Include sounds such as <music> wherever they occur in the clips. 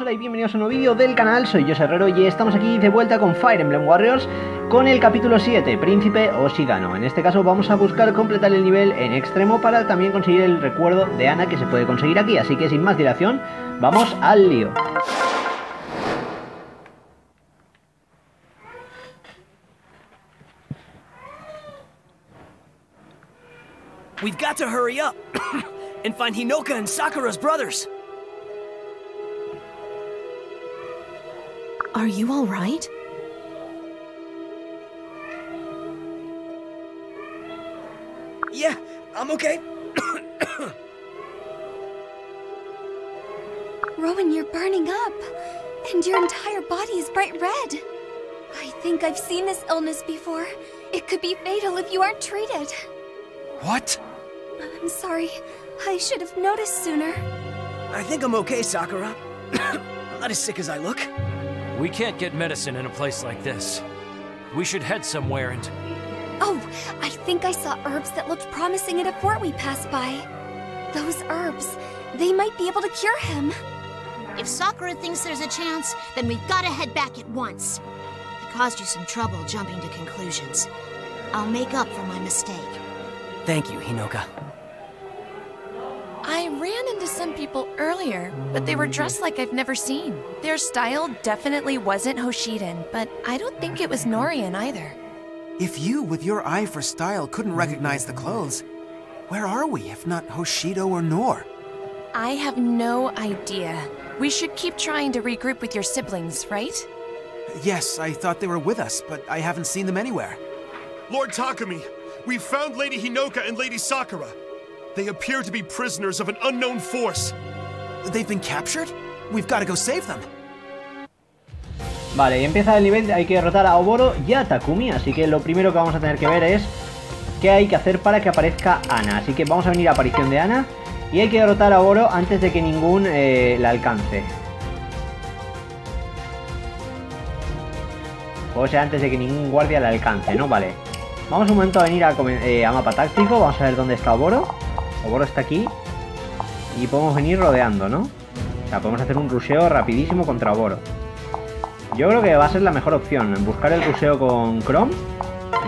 hola y bienvenidos a un nuevo vídeo del canal, soy yo Herrero y estamos aquí de vuelta con Fire Emblem Warriors con el capítulo 7, Príncipe Oshigano. En este caso vamos a buscar completar el nivel en extremo para también conseguir el recuerdo de Ana que se puede conseguir aquí, así que sin más dilación, vamos al lío. We've got to hurry up <coughs> and find Hinoka and Sakura's brothers. Are you all right? Yeah, I'm okay. Rowan, you're burning up. And your entire body is bright red. I think I've seen this illness before. It could be fatal if you aren't treated. What? I'm sorry. I should have noticed sooner. I think I'm okay, Sakura. I'm <clears throat> not as sick as I look. We can't get medicine in a place like this. We should head somewhere and... Oh, I think I saw herbs that looked promising at a fort we passed by. Those herbs, they might be able to cure him. If Sakura thinks there's a chance, then we've got to head back at once. I caused you some trouble jumping to conclusions. I'll make up for my mistake. Thank you, Hinoka. I ran into some people earlier, but they were dressed like I've never seen. Their style definitely wasn't Hoshiden, but I don't think it was Norian either. If you, with your eye for style, couldn't recognize the clothes, where are we if not Hoshido or Nor? I have no idea. We should keep trying to regroup with your siblings, right? Yes, I thought they were with us, but I haven't seen them anywhere. Lord Takumi, we've found Lady Hinoka and Lady Sakura. They appear to be prisoners of an unknown force. They've been captured? We've got to go save them. Vale, y empieza el nivel, hay que derrotar a Oboro y a Takumi, así que lo primero que vamos a tener que ver es qué hay que hacer para que aparezca Ana. Así que vamos a venir a aparición de Ana y hay que derrotar a Oboro antes de que ningún eh, la alcance. O sea, antes de que ningún guardia la alcance, ¿no? Vale. Vamos un momento a venir a, eh, a mapa táctico, vamos a ver dónde está Oboro. Oboro está aquí. Y podemos venir rodeando, ¿no? O sea, podemos hacer un ruseo rapidísimo contra Oboro. Yo creo que va a ser la mejor opción, buscar el ruseo con Chrome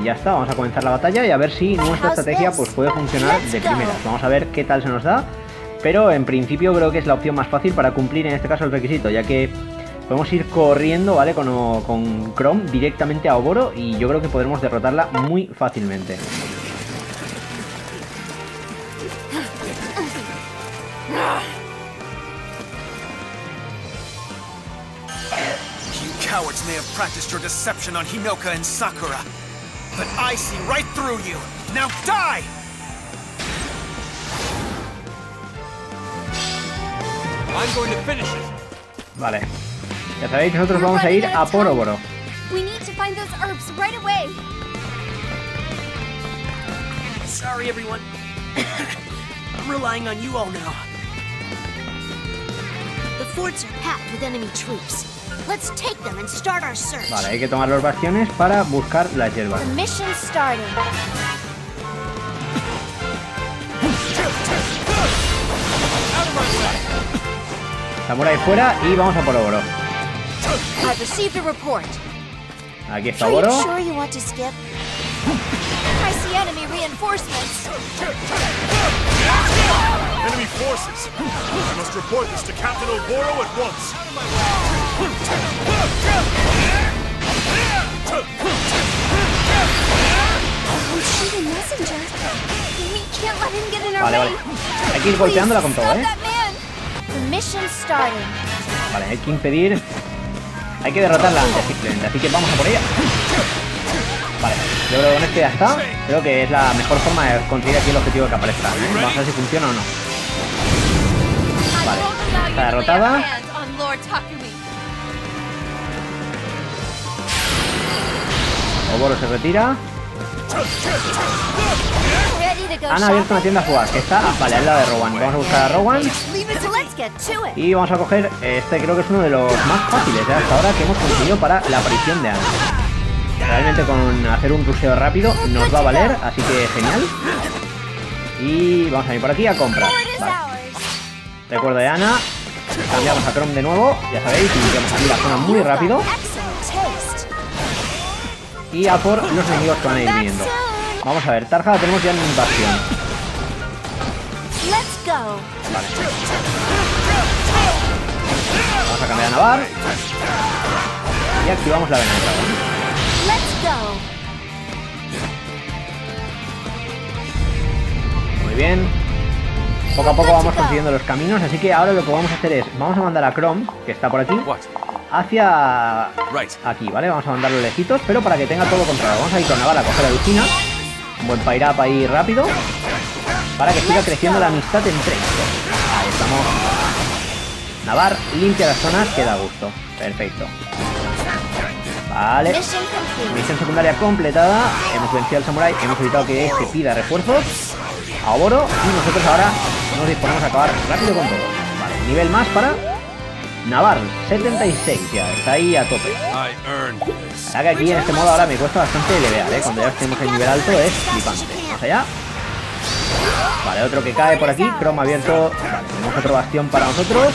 y ya está, vamos a comenzar la batalla y a ver si nuestra estrategia pues puede funcionar de primeras. Vamos a ver qué tal se nos da, pero en principio creo que es la opción más fácil para cumplir en este caso el requisito, ya que podemos ir corriendo, ¿vale? Con, con Chrome directamente a Oboro y yo creo que podremos derrotarla muy fácilmente. Cowards may have practiced your deception on Hinoka and Sakura. But I see right through you. Now die! I'm going to finish it. Vale. Ya sabéis que nosotros vamos a ir a por Oboro. We need to find those herbs right away. Sorry, everyone. <coughs> I'm relying on you all now. The forts are packed with enemy troops. Let's take them and start our search. Vale, hay que tomar los bastiones para buscar las hierbas. The mission's starting. Samurai fuera y vamos a por Oboro. I've received a report. Aquí está Are you Oboro. sure you want to skip? I see enemy reinforcements. Enemy forces. I must report this to Captain Oboro at once. Vale, vale. Hay que ir golpeándola con todo, ¿eh? Vale, hay que impedir... Hay que derrotarla antes, simplemente. Así que vamos a por ella. Vale, yo creo que con este ya está. Creo que es la mejor forma de conseguir aquí el objetivo que aparezca. ¿eh? Vamos a ver si funciona o no. Vale, está derrotada. Oboro se retira. Han abierto una tienda jugar que está vale, al lado de Rowan. Vamos a buscar a Rowan y vamos a coger este, creo que es uno de los más fáciles hasta ahora que hemos conseguido para la aparición de Ana. Realmente con hacer un ruseo rápido nos va a valer, así que genial. Y vamos a ir por aquí a comprar. Vale. Recuerdo de Ana. cambiamos a Chrome de nuevo, ya sabéis, limpiamos aquí la zona muy rápido. Y a por los enemigos que van a ir viniendo. Vamos a ver, Tarja la tenemos ya en invasión. Vale. Vamos a cambiar a Navar. Y activamos la vena de dragón. Muy bien. Poco a poco vamos consiguiendo los caminos, así que ahora lo que vamos a hacer es, vamos a mandar a Chrome, que está por aquí? Hacia aquí, ¿vale? Vamos a mandarlo lejitos, pero para que tenga todo controlado. Vamos a ir con Navar a coger a Lucina. Un buen fire up ahí rápido. Para que siga creciendo la amistad entre estos. Ahí estamos. Navar limpia las zonas que da gusto. Perfecto. Vale. Misión secundaria completada. Hemos vencido al samurai. Hemos evitado que este pida refuerzos. A Oboro. Y nosotros ahora nos disponemos a acabar rápido con todo. Vale. Nivel más para Navar. 76 ya. Está ahí a tope. Verdad que aquí en este modo ahora me cuesta bastante levear, ¿eh? Cuando ya estemos en nivel alto es flipante. Vamos allá. Vale, otro que cae por aquí. Chrome abierto. Vale, tenemos otro bastión para nosotros.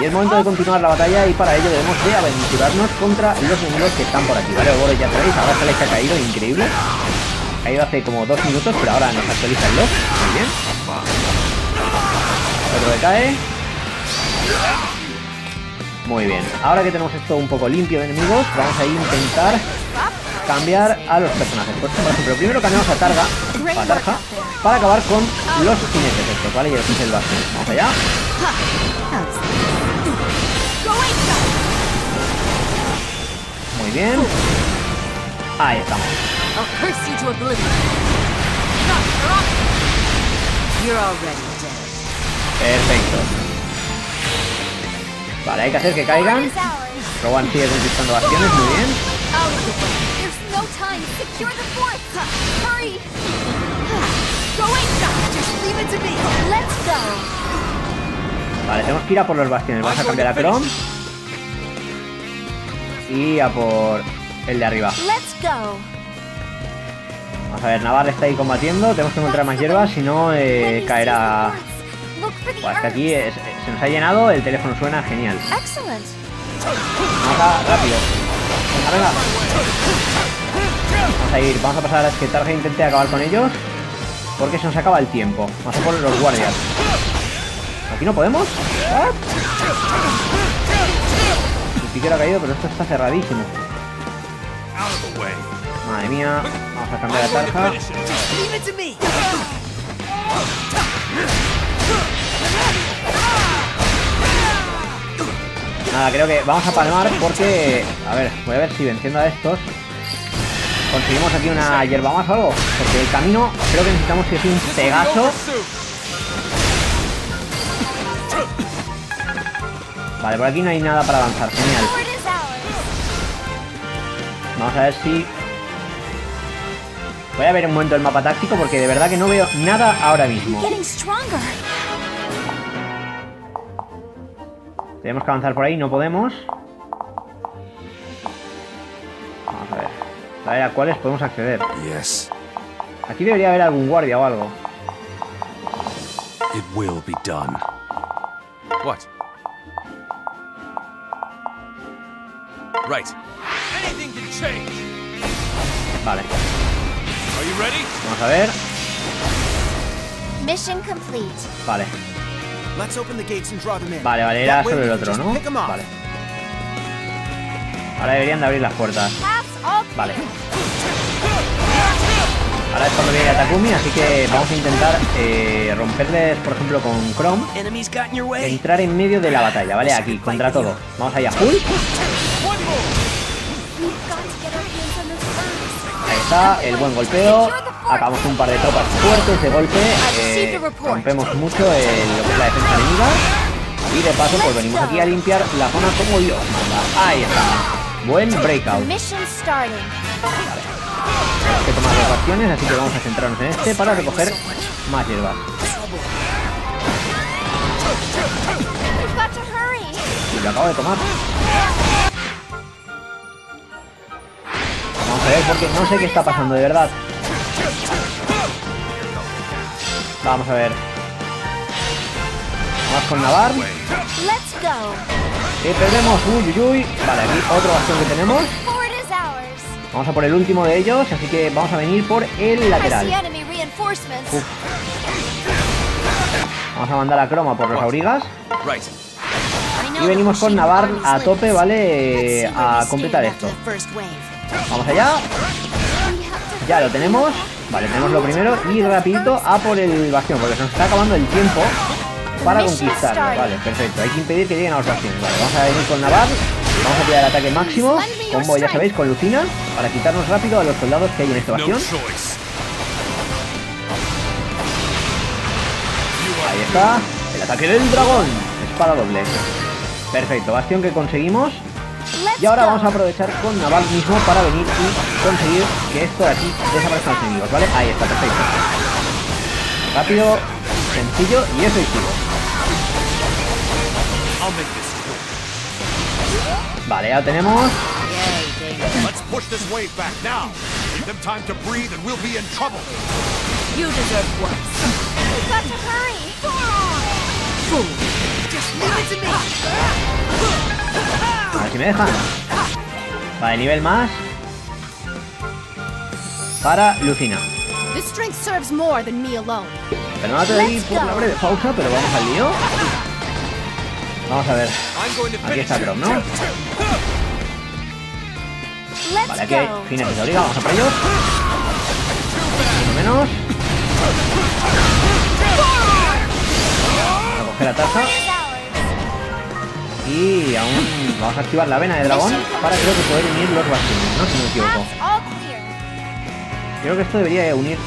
Y es momento de continuar la batalla y para ello debemos de aventurarnos contra los enemigos que están por aquí. Vale, Oboro ya sabéis, ahora sale que ha caído, increíble. Ha caído hace como dos minutos, pero ahora nos actualiza el log. Muy bien. Otro que cae. Muy bien. Ahora que tenemos esto un poco limpio de enemigos, vamos a intentar cambiar a los personajes. Por ejemplo, primero cambiamos a Targa, para acabar con los jinetes estos, ¿vale? Y después el bastón. Vamos allá. Muy bien. Ahí estamos. Vale, hay que hacer que caigan. Rowan sigue conquistando bastiones, muy bien. Vale, tenemos que ir a por los bastiones. Vamos a cambiar a Chrome. Y a por el de arriba. Vamos a ver, Navarre está ahí combatiendo. Tenemos que encontrar más hierbas, si no eh, caerá. Look for the Buah, es que aquí es- se nos ha llenado, el teléfono suena genial. Excellent. Vamos a, rápido. Venga, venga. Vamos a ir, vamos a pasar a que Tarja intente acabar con ellos. Porque se nos acaba el tiempo. Vamos a por los guardias. ¿Aquí no podemos? ¿Ah? El piquero ha caído, pero esto está cerradísimo. Madre mía. Vamos a cambiar a Tarja. Nada, creo que vamos a palmar porque... A ver, voy a ver si venciendo a estos conseguimos aquí una hierba más o algo. Porque el camino creo que necesitamos que es un Pegaso. Vale, por aquí no hay nada para avanzar. Genial. Vamos a ver si... Voy a ver un momento el mapa táctico porque de verdad que no veo nada ahora mismo. Tenemos que avanzar por ahí, no podemos. Vamos a ver. A ver a cuáles podemos acceder. Yes, Aquí debería haber algún guardia o algo. it will be done. What? Right. Anything can change. Vale, Are you ready? vamos a ver. Mission complete. Vale, vale, vale, era solo el otro, ¿no? 'em. Vale. Ahora deberían de abrir las puertas. Vale. Ahora es cuando viene Takumi, así que vamos a intentar eh, romperles, por ejemplo, con Chrome. Entrar en medio de la batalla, ¿vale? Aquí, contra todo. Vamos allá, herbs. Ahí está, el buen golpeo. Acabamos un par de tropas fuertes de golpe. eh, rompemos mucho el- lo que es la defensa enemiga. Y de paso, pues venimos aquí a limpiar la zona como Dios manda. Ahí está. Buen breakout. Tenemos que tomar dos bastiones, así que vamos a centrarnos en este para recoger más hierbas. Hurry. Y lo acabo de tomar. Vamos a ver porque no sé qué está pasando de verdad. Vamos a ver. Vamos con Navar. Go. Que perdemos. Uy, uy, uy. Vale, aquí otro bastión que tenemos. Vamos a por el último de ellos, así que vamos a venir por el lateral. Uf. Vamos a mandar a Croma por los aurigas. Y venimos con Navar a tope. ¿vale? A completar esto. Vamos allá. Ya lo tenemos. Vale, tenemos lo primero. Y rapidito a por el bastión, porque se nos está acabando el tiempo para conquistarlo. Vale, perfecto. Hay que impedir que lleguen a los bastiones. Vale, vamos a venir con Navar. Vamos a tirar el ataque máximo. Combo, ya sabéis, con Lucina. Para quitarnos rápido a los soldados que hay en este bastión. Ahí está. El ataque del dragón. Espada doble. Perfecto, bastión que conseguimos. Y ahora vamos a aprovechar con Naval mismo para venir y conseguir que esto de aquí desaparezca los enemigos, ¿vale? Ahí está, perfecto. Rápido, sencillo y efectivo. Vale, ya tenemos. Let's push this wave back now. Give them time to breathe and we'll be in trouble. You deserve worse. We've got to hurry. Just leave it to me. <laughs> A ver si me dejan. Vale, nivel más. Para Lucina. Me alone. Perdónate ir por la breve pausa, pero vamos al lío. Vamos a ver. Aquí está. Chrome, ¿no? Vale, aquí hay jinetes de abriga, vamos a por ellos. Uno menos. Vamos a coger la taza. Y aún vamos a activar la vena de dragón para creo que poder unir los bastiones, ¿no? Si no me equivoco. Creo que esto debería unir,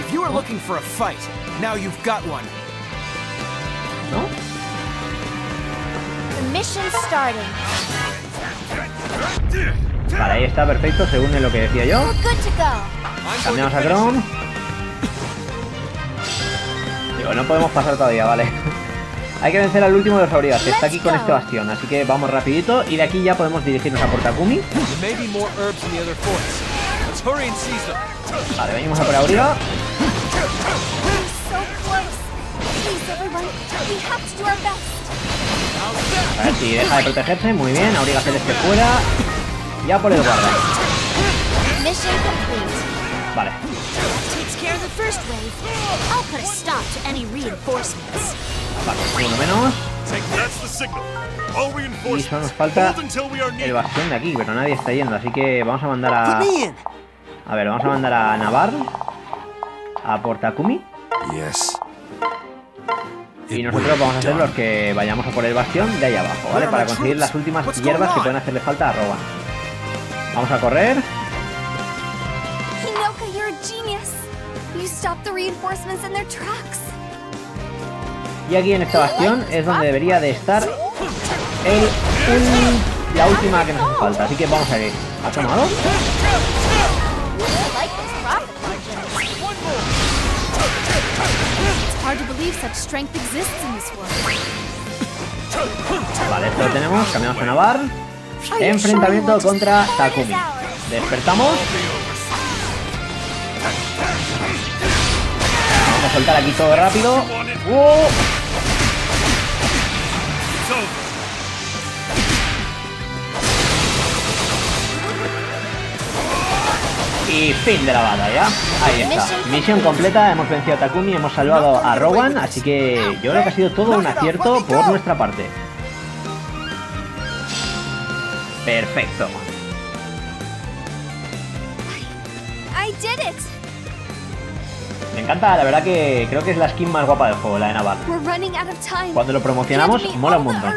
If you were looking for a fight, now you've got one. ¿no? Vale, ahí está, perfecto, se une lo que decía yo. Cambiamos a Chrome. <laughs> Digo, no podemos pasar todavía, vale. Hay que vencer al último de los aurigas, que está aquí con este bastión, así que vamos rapidito y de aquí ya podemos dirigirnos a Portakumi. Vale, venimos a por best. A ver si deja de protegerse, muy bien, auriga celeste fuera. Ya por el guarda. Vale, Vale, uno menos. Y solo nos falta el bastión de aquí, pero nadie está yendo, así que vamos a mandar a... A ver, vamos a mandar a Navar, a Portakumi, Yes. y nosotros vamos a ser los que vayamos a por el bastión de ahí abajo, ¿vale? Para conseguir las últimas hierbas que pueden hacerle falta a Roban. Vamos a correr. Hinoka, you're a genius. You stopped the reinforcements in their tracks. Y aquí en esta bastión es donde debería de estar el, la última que nos hace falta. Así que vamos a ir. ¿Ha tomado? Vale, esto lo tenemos. Cambiamos a Navar. Enfrentamiento contra Takumi. Despertamos. Vamos a soltar aquí todo rápido. ¡Uh! Y fin de la batalla. Ahí está. Misión completa, hemos vencido a Takumi, hemos salvado a Rowan, así que yo creo que ha sido todo un acierto por nuestra parte. Perfecto. Me encanta, la verdad que creo que es la skin más guapa del juego, la de Navar. We're running out of time. Cuando lo promocionamos, mola un montón.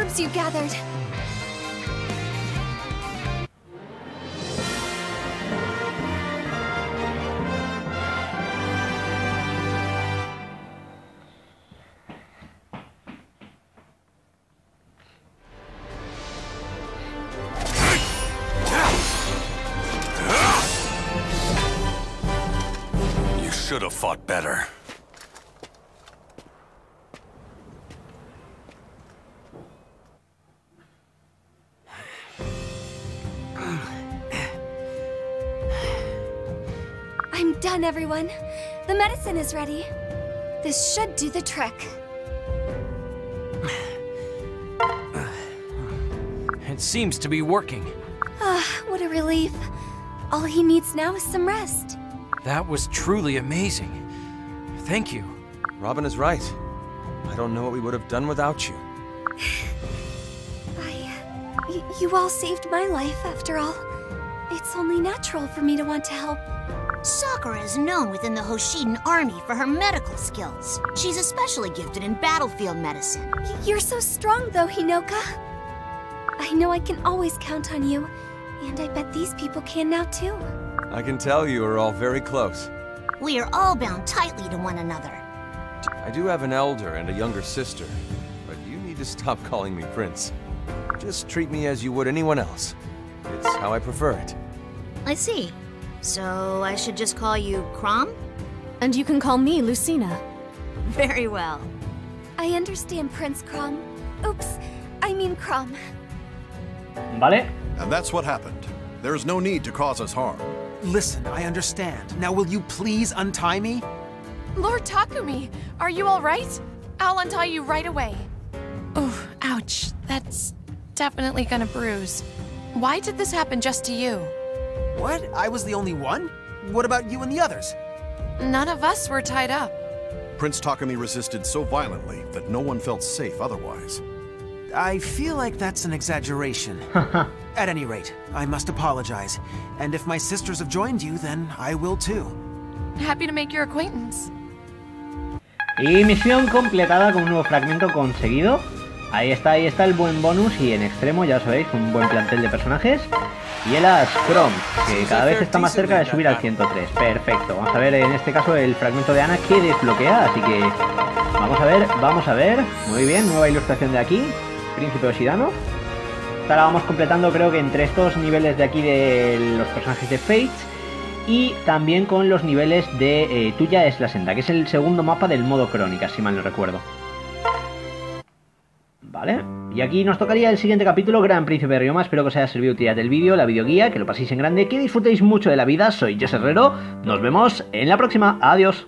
Should have fought better. I'm done, everyone. The medicine is ready. This should do the trick. It seems to be working. Ah, what a relief. All he needs now is some rest. That was truly amazing. Thank you. Robin is right. I don't know what we would have done without you. I. Uh, y you all saved my life, after all. It's only natural for me to want to help. Sakura is known within the Hoshiden army for her medical skills. She's especially gifted in battlefield medicine. Y you're so strong, though, Hinoka. I know I can always count on you, and I bet these people can now, too. I can tell you are all very close. We are all bound tightly to one another. I do have an elder and a younger sister, but you need to stop calling me Prince. Just treat me as you would anyone else. It's how I prefer it. I see. So I should just call you Crom? And you can call me Lucina. <laughs> Very well. I understand, Prince Crom. Oops, I mean Crom. ¿Vale? And that's what happened. There's no need to cause us harm. Listen, I understand. Now will you please untie me? Lord Takumi, are you all right? I'll untie you right away. Oh, ouch. That's definitely gonna bruise. Why did this happen just to you? What? I was the only one? What about you and the others? None of us were tied up. Prince Takumi resisted so violently that no one felt safe otherwise. I feel like that's an exaggeration. <laughs> At any rate, I must apologize. And if my sisters have joined you, then I will too. Happy to make your acquaintance. Y misión completada con un nuevo fragmento conseguido. Ahí está, ahí está el buen bonus y en extremo, ya sabéis, un buen plantel de personajes. Y el As Chrome, que cada vez está más cerca de subir al 103. Perfecto, vamos a ver en este caso el fragmento de Ana que desbloquea, así que vamos a ver, vamos a ver. Muy bien, nueva ilustración de aquí, Príncipe Oshidano. Esta la vamos completando creo que entre estos niveles de aquí de los personajes de Fates y también con los niveles de eh, Tuya es la senda, que es el segundo mapa del modo crónica, si mal no recuerdo. Vale, y aquí nos tocaría el siguiente capítulo, Gran Príncipe de Ryoma. Espero que os haya servido utilidad el vídeo, la videoguía, que lo paséis en grande, que disfrutéis mucho de la vida. Soy José Herrero, nos vemos en la próxima. Adiós.